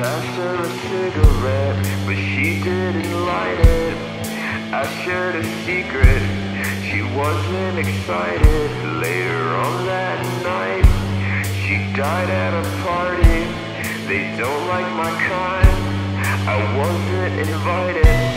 passed her a cigarette, but she didn't light it. I shared a secret, she wasn't excited. Later on that night, she died at a party. They don't like my kind, I wasn't invited.